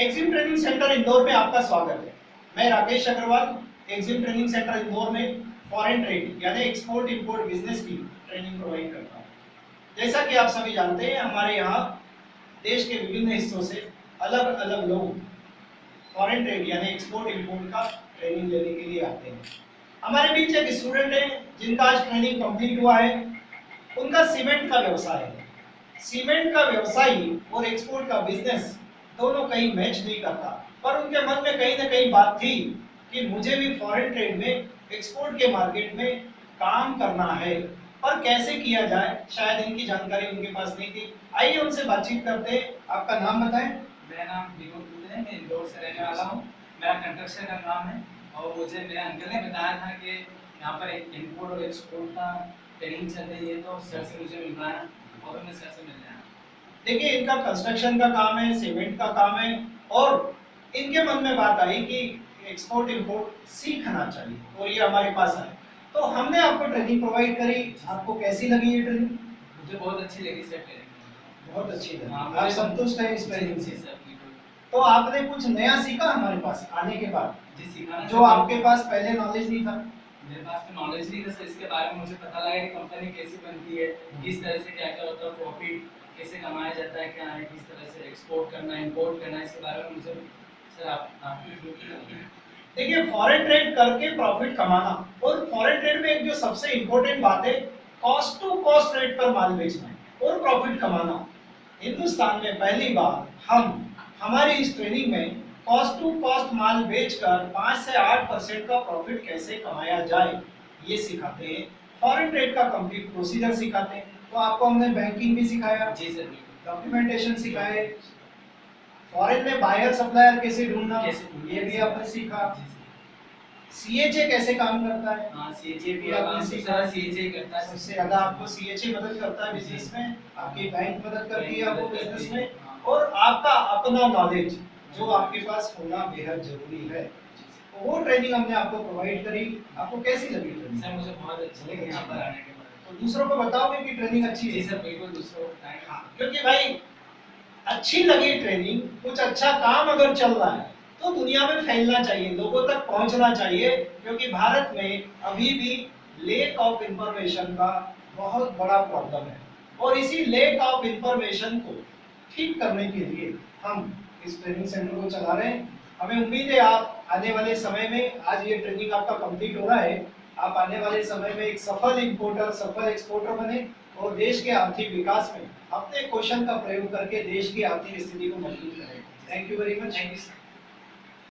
Exim training centre Indore में आपका स्वागत है। मैं Rakesh Agrawal Exim training centre Indore में फॉरेन ट्रेड यानी एक्सपोर्ट इंपोर्ट बिज़नेस की ट्रेनिंग प्रोवाइड करता हूँ। जैसा कि आप सभी जानते हैं, हमारे यहाँ देश के विभिन्न हिस्सों से अलग अलग लोग फॉरेन ट्रेड यानी एक्सपोर्ट इंपोर्ट का ट्रेनिंग लेने के लिए आते हैं। हमारे बीच एक स्टूडेंट है, जिनका आज ट्रेनिंग कंप्लीट हुआ है। उनका सीमेंट का व्यवसाय है। सीमेंट का व्यवसाय और एक्सपोर्ट का बिज़नेस दोनों कहीं मैच नहीं करता। पर उनके मन में कहीं ना कहीं बात थी कि मुझे भी फॉरेन ट्रेड में एक्सपोर्ट के मार्केट में काम करना है। पर कैसे किया जाए? शायद इनकी जानकारी उनके पास नहीं थी। आइए उनसे बातचीत करते आपका नाम बताएँ। मेरा नाम विनोद दुबे है। मैं इंदौर से रहने वाला हूँ। मेरा कंस्ट्रक्शन का काम है। और मुझे, मेरे अंकल ने बताया था कि यहाँ पर एक इम्पोर्ट और एक्सपोर्ट का ट्रेनिंग चल रही है तो सर से मुझे मिलना है और मैं सर से मिलने आया देखिए इनका कंस्ट्रक्शन का काम है सीमेंट का काम है और इनके मन में बात आई कि एक्सपोर्ट इंपोर्ट सीखना चाहिए और ये हमारे पास आए। तो हमने आपको ट्रेनिंग प्रोवाइड करी। आपको कैसी लगी ये ट्रेनिंग मुझे बहुत अच्छी लगी सर ट्रेनिंग बहुत अच्छी लगी। हाँ, आप संतुष्ट हैं इस ट्रेनिंग से? सर तो आपने कुछ नया सीखा हमारे पास आने के बाद? जी सीखा। जो आपके पास पहले नॉलेज नहीं था। मेरे पास तो नॉलेज नहीं था सर इसके बारे में मुझे पता लगा कि कंपनी कैसी बनती है किस तरह से क्या क्या होता है प्रॉफिट कैसे कमाया जाता है, क्या है, किस तरह से एक्सपोर्ट करना इंपोर्ट करना, इसके बारे में मुझे सर आप देखिए फॉरेन ट्रेड करके प्रॉफिट कमाना और फॉरेन ट्रेड में एक जो सबसे इंपॉर्टेंट बात है कॉस्ट टू कॉस्ट रेट पर माल बेचना और प्रॉफिट कमाना। हिंदुस्तान में पहली बार हम, हमारी इस ट्रेनिंग में कॉस्ट टू कॉस्ट माल बेचकर पाँच से आठ परसेंट का प्रॉफिट कैसे कमाया जाए, ये सिखाते हैं। फॉरेन ट्रेड का कंप्लीट प्रोसीजर सिखाते हैं। तो आपको हमने बैंकिंग भी सिखाया जी सर डॉक्यूमेंटेशन सिखाए फॉरेन में बायर सप्लायर कैसे ढूंढना कैसे ये भी आपने सीखा। सीएचए कैसे काम करता है? हाँ सीएचए भी भी आपने सीखा। सीएचए करता है। सबसे ज़्यादा आपको सीएचए मदद करता है बिज़नेस में आपकी बैंक मदद करती है आपको बिज़नेस में। हाँ। और आपका अपना नॉलेज जो आपके पास होना बेहद ज़रूरी है। तो वो ट्रेनिंग हमने आपको प्रोवाइड करी। आपको कैसी लगी सर मुझे बहुत अच्छा लगा यहाँ पर आने के बाद। तो दूसरों को बताओगे कि ट्रेनिंग अच्छी है। सर बिल्कुल दूसरों को हाँ, क्योंकि भाई अच्छी लगी ट्रेनिंग कुछ अच्छा काम अगर चल रहा है तो दुनिया में फैलना चाहिए लोगों तक पहुँचना चाहिए क्योंकि भारत में अभी भी लेक ऑफ़ इंफॉर्मेशन का बहुत बड़ा प्रॉब्लम है। और इसी लेक ऑफ़ इंफॉर्मेशन को ठीक करने के लिए हम इस ट्रेनिंग सेंटर को चला रहे हैं। हमें उम्मीद है आप आने वाले समय में आज ये ट्रेनिंग आपका कंप्लीट हो रहा है आप आने वाले समय में एक सफल इंपोर्टर सफल एक्सपोर्टर बने और देश के आर्थिक विकास में अपने क्वेश्चन का प्रयोग करके देश की आर्थिक स्थिति को मज़बूत करें। Thank you very much thank you